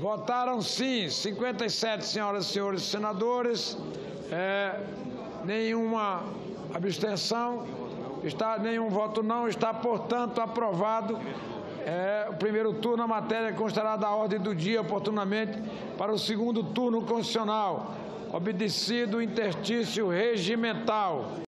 Votaram sim 57 senhoras e senhores senadores, é, nenhuma abstenção, está, nenhum voto não, está, portanto, aprovado é, o primeiro turno, a matéria constará da ordem do dia oportunamente para o segundo turno constitucional, obedecido o interstício regimental.